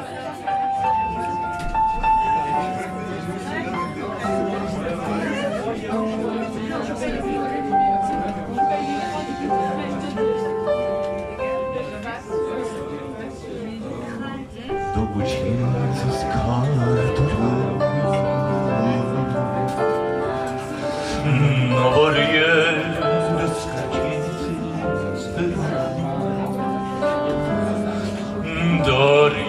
Nobody else can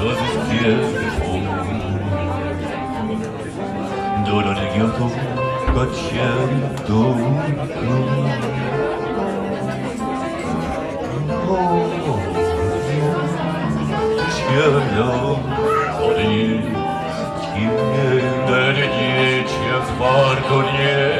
das ist do gesprungen. Do do de do Gottchen, do, do. Oh, Ciemno, chodzi, ciemne, denie, ciemno, warto nie.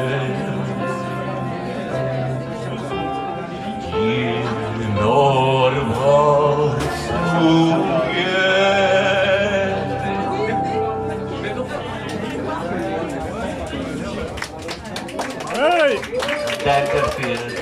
Hey! Danke für